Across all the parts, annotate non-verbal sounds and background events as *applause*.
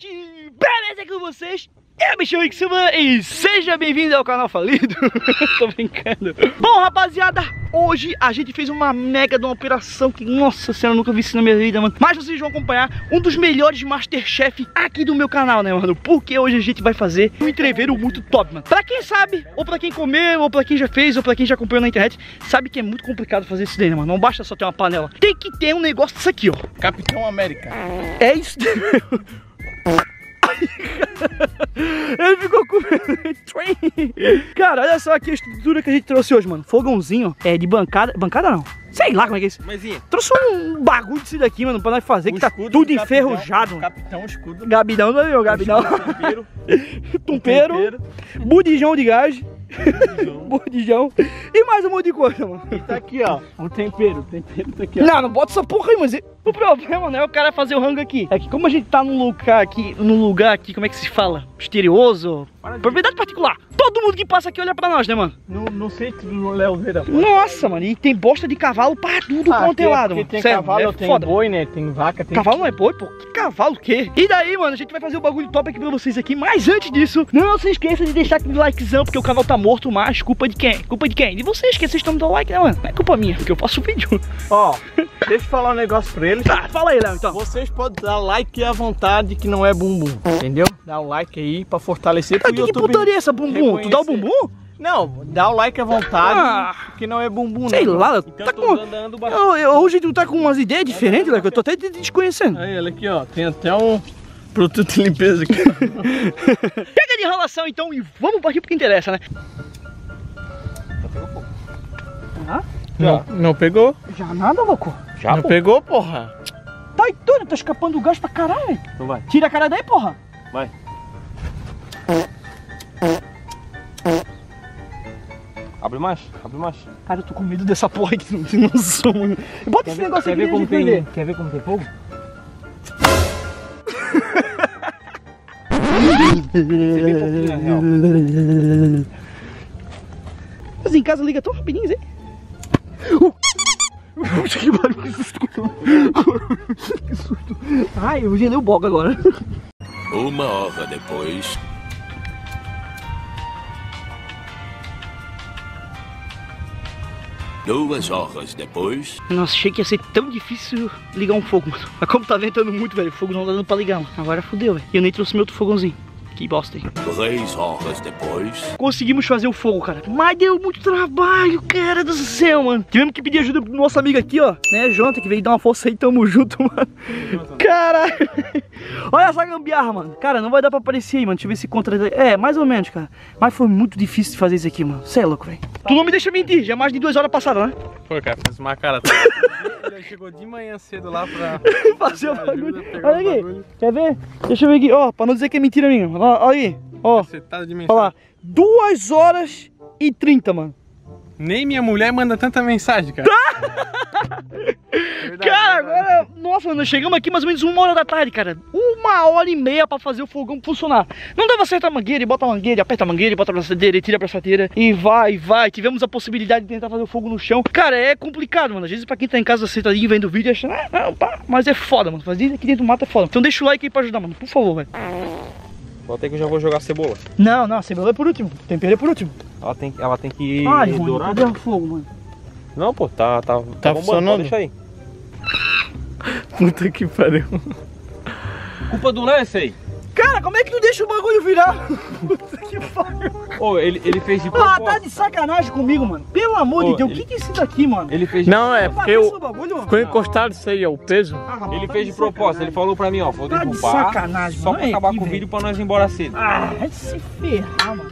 gente! Beleza com vocês? Eu me chamo Ixuma e seja bem-vindo ao canal Falido *laughs* Tô brincando Bom, rapaziada, hoje a gente fez uma mega de uma operação que, nossa senhora, eu nunca vi isso na minha vida, mano Mas vocês vão acompanhar um dos melhores Masterchef aqui do meu canal, né, mano? Porque hoje a gente vai fazer um entreveiro muito top, mano Pra quem sabe, ou pra quem comeu, ou pra quem já fez, ou pra quem já acompanhou na internet Sabe que é muito complicado fazer isso daí, né, mano? Não basta só ter uma panela Tem que ter um negócio desse aqui, ó Capitão América. É isso *laughs* *laughs* Ele ficou com Cara, olha só aqui a estrutura que a gente trouxe hoje, mano. Fogãozinho, é de bancada. Bancada não, sei lá como é que é isso. Maisinha. Trouxe um bagulho disso daqui, mano, pra nós fazer o Que tá tudo do enferrujado. Capitão escudo. Gabidão não é meu, Gabidão? Tempero. Tumpeiro, *laughs* budijão de gás. Budijão *laughs* E mais um monte de coisa, mano E tá aqui, ó. O tempero. O tempero tá aqui, ó. Não, não bota essa porra aí, mas o problema não é o cara fazer o rango aqui. É que como a gente tá num lugar aqui, num lugar aqui, como é que se fala? Misterioso, de- propriedade particular. Todo mundo que passa aqui olha pra nós, né, mano? No, no centro do Léo Vera. Nossa, mano, e tem bosta de cavalo pra tudo Ah, quanto é lado, mano. Tem Sério, cavalo, é tem foda. boi, né? Tem vaca, tem... Cavalo não é boi, pô. Que cavalo o quê? E daí, mano, a gente vai fazer um bagulho top aqui pra vocês aqui. Mas antes disso, não se esqueça de deixar aquele likezão, porque o canal tá morto, mas culpa de quem? Culpa de quem? De vocês, que vocês estão dando like, né, mano? Não é culpa minha, porque eu faço vídeo. *laughs* Ó, deixa eu falar um negócio pra eles. Tá, fala aí, Léo, então. Vocês podem dar like à vontade que não é bumbum, entendeu? Dá um like aí pra fortalecer pro Mas que, que YouTube. putaria é essa, bumbum? Tu dá o reconhecer. bumbum? Não, dá o like à vontade Ah. que não é bumbum, Sei não. lá, Então tá com... andando bastante. Eu, eu- hoje tu tá com umas ideias diferentes, Léo, que eu tô até te desconhecendo. Aí, olha aqui, ó. Tem até um produto de limpeza aqui. *laughs* Pega de enrolação então e vamos partir pro que interessa, né? Ah, não, não pegou? já nada, louco. Já não pegou, porra? Tá aí tudo, tá escapando o gás pra caralho. Então vai, Tira a cara daí, porra. vai. Abre mais, abre mais. Cara, eu tô com medo dessa porra aqui, não tem noção, mano. Bota esse negócio aqui dentro pra gente ver. quer ver como tem fogo? Mas em casa liga tão rapidinho, Zé. *laughs* Que barulho, que susto. que susto. Ai, eu gelei o boca agora. Uma hora depois. Duas horas depois. Nossa, achei que ia ser tão difícil ligar um fogo, mano. Mas como tá ventando muito, velho, o fogo não tá dando pra ligar, mano. Agora fudeu, velho. E eu nem trouxe meu outro fogãozinho. Que bosta aí. Três horas depois. Conseguimos fazer o fogo, cara. Mas deu muito trabalho, cara do céu, mano. Tivemos que pedir ajuda pro nosso amigo aqui, ó. Né, Jonathan, que veio dar uma força aí. Tamo junto, *laughs* mano. Caralho. Olha essa gambiarra, mano. Cara, não vai dar pra aparecer aí, mano. Deixa eu ver se contra... É, mais ou menos, cara. Mas foi muito difícil de fazer isso aqui, mano. Cê é louco, velho. Tu não me deixa mentir. Já é mais de duas horas passadas, né? Foi, cara, fez uma cara. *laughs* Ele chegou de manhã cedo lá pra *laughs* Fazer o bagulho. Olha aqui. bagulho. Quer ver? Deixa eu ver aqui. Ó, pra não dizer que é mentira minha. Ó, Olha aí. Ó. Tá Olha lá. Duas horas e trinta, mano. Nem minha mulher manda tanta mensagem, cara. *laughs* Verdade, Cara, verdade. agora. Nossa, mano, nós chegamos aqui mais ou menos uma hora da tarde, cara. Uma hora e meia pra fazer o fogão funcionar. Não dava certo a mangueira, e bota a mangueira, aperta a mangueira, e bota a braçadeira, e tira a braçadeira, e vai, vai. Tivemos a possibilidade de tentar fazer o fogo no chão. Cara, é complicado, mano. Às vezes pra quem tá em casa sentadinho vendo o vídeo, acha, ah, não, pá, mas é foda, mano. Fazer aqui dentro do mato é foda. Então deixa o like aí pra ajudar, mano. Por favor, velho. Bota aí que eu já vou jogar cebola. Não, não, a cebola é por último. Tempero é por último. Ela tem, ela tem que Ai, mano, dourar. cadê o fogo, mano? Não, pô, tá, tá, tá, bombando, funcionando? pode deixar aí. *laughs* Puta que pariu. Culpa do esse aí. Cara, como é que tu deixa o bagulho virar? Puta que pariu. Ô, ele, ele fez de Ah, propósito. tá de sacanagem comigo, mano. Pelo amor Ô, de Deus, o ele- que que é isso daqui, mano? Ele fez de... Não, é porque eu... bagulho, mano? ficou encostado isso aí, ó, o peso. Ah, Ramon, Ele tá fez de propósito, ele falou pra mim, ó, vou Tá de derrubar sacanagem, só mano. pra Olha acabar aqui, com o vídeo pra nós ir embora cedo. Ah, vai se ferrar, mano.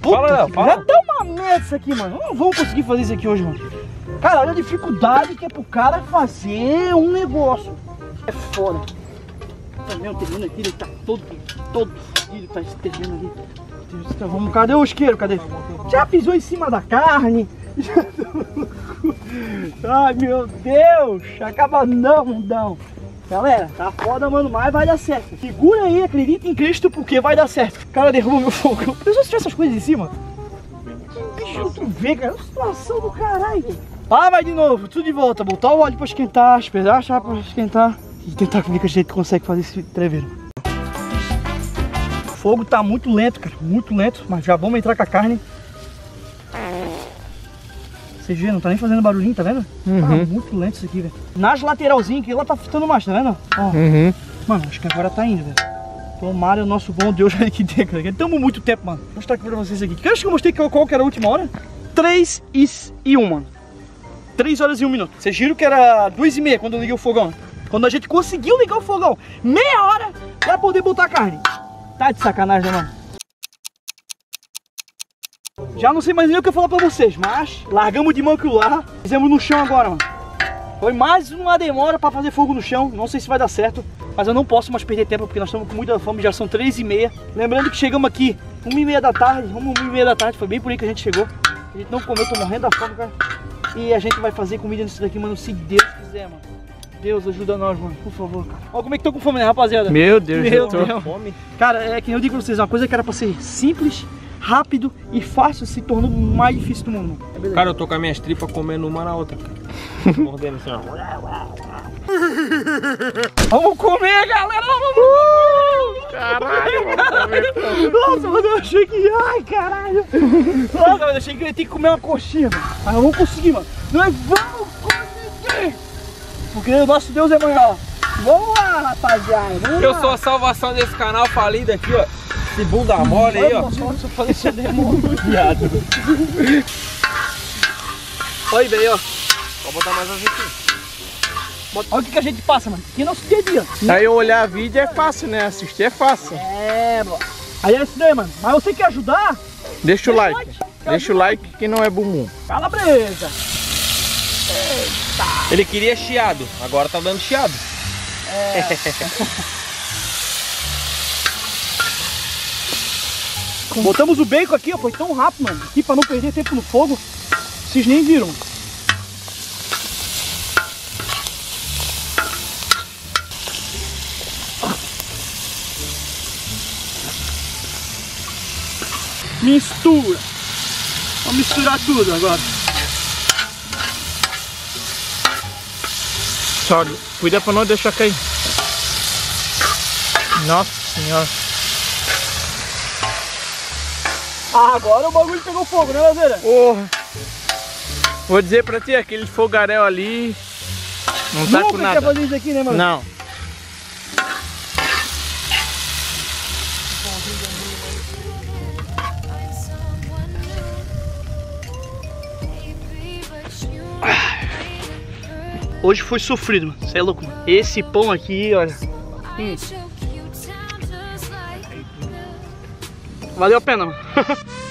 Fala, Léo, que- fala. Já tá uma merda isso aqui, mano. Não vamos conseguir fazer isso aqui hoje, mano. Cara, olha a dificuldade que é pro cara fazer um negócio. É foda. Também o terreno aqui, ele tá todo, todo fodido, tá esse terreno ali. Vamos, cadê o isqueiro? Cadê? Já pisou em cima da carne. Já- *laughs* Ai, meu Deus. Acaba não, mundão. Galera, tá foda, mano, mas vai dar certo. Segura aí, acredita em Cristo, porque vai dar certo. Cara, derruba meu fogo. Pensou se tivesse essas coisas em cima? Bicho, tu vê, cara, é situação do caralho. Ah, vai de novo, tudo de volta. Botar o óleo pra esquentar, esperar a chapa pra esquentar. E tentar ver que a gente consegue fazer esse treveiro. fogo tá muito lento, cara. Muito lento. Mas já vamos entrar com a carne. Vocês viram? Não tá nem fazendo barulhinho, tá vendo? Tá Uhum. muito lento isso aqui, velho. Nas lateralzinhas que ela tá fritando mais, tá vendo? Ó. Uhum. Mano, acho que agora tá indo, velho. Tomara o nosso bom Deus aí que dê, cara. Tamo muito tempo, mano. Vou mostrar aqui pra vocês aqui. Que acho que eu mostrei qual, que era a última hora? 3 e, e 1, mano. 3 horas e 1 minuto. Vocês viram que era 2 e meia quando eu liguei o fogão. Quando a gente conseguiu ligar o fogão. Meia hora pra poder botar a carne. Tá de sacanagem, né, mano? Já não sei mais nem o que eu falar pra vocês, mas largamos de mão aquilo lá. Fizemos no chão agora, mano. Foi mais uma demora pra fazer fogo no chão. Não sei se vai dar certo, mas eu não posso mais perder tempo porque nós estamos com muita fome. Já são três e meia. Lembrando que chegamos aqui uma e meia da tarde. Uma, uma e meia da tarde. Foi bem por aí que a gente chegou. A gente não comeu, tô morrendo da fome, cara. E a gente vai fazer comida nisso daqui, mano, se Deus quiser, mano. Deus ajuda nós, mano, por favor. Olha como é que tô com fome, né, rapaziada? Meu Deus, Meu eu tô... Deus. Fome. Cara, é que eu digo pra vocês, uma coisa que era pra ser simples, rápido e fácil se tornou mais difícil do mundo. É. Cara, eu tô com as minhas tripas comendo uma na outra, cara. *laughs* Mordendo assim, ó. Vamos comer, galera! Vamos! Caralho! Nossa, mano, eu achei que. Ai, caralho! Nossa, mano, eu achei que eu ia ter que comer uma coxinha, mano. Mas não vamos conseguir, mano. Nós vamos conseguir! Porque o nosso Deus é maior. Vamos lá, rapaziada. Vamos Eu lá. sou a salvação desse canal falido aqui, ó. Esse bunda mole aí, ó. Isso é demônio, viado. Olha aí, velho, ó. Vou botar mais azeite. Olha o que, que a gente passa, mano. Aqui é nosso dia a dia. Aí eu olhar vídeo é fácil, né? Assistir é fácil. É, mano. Aí é isso daí, mano. Mas você quer ajudar? Deixa o like. Deixa o like que não é bumbum. Calabresa. Ele queria chiado, agora tá dando chiado. *laughs* Botamos o bacon aqui, ó. Foi tão rápido, mano. Aqui pra não perder tempo no fogo. Vocês nem viram. Mistura. Vamos misturar tudo agora. Só cuida pra não deixar cair. Nossa senhora. Ah, agora o bagulho pegou fogo, né, Lazeira? Porra. Vou dizer pra ti, aquele fogaréu ali não tá com Nunca quer nada. fazer isso aqui, né, mano? Não. Hoje foi sofrido, mano. Você é louco, mano. Esse pão aqui, olha. Valeu a pena, mano. *laughs*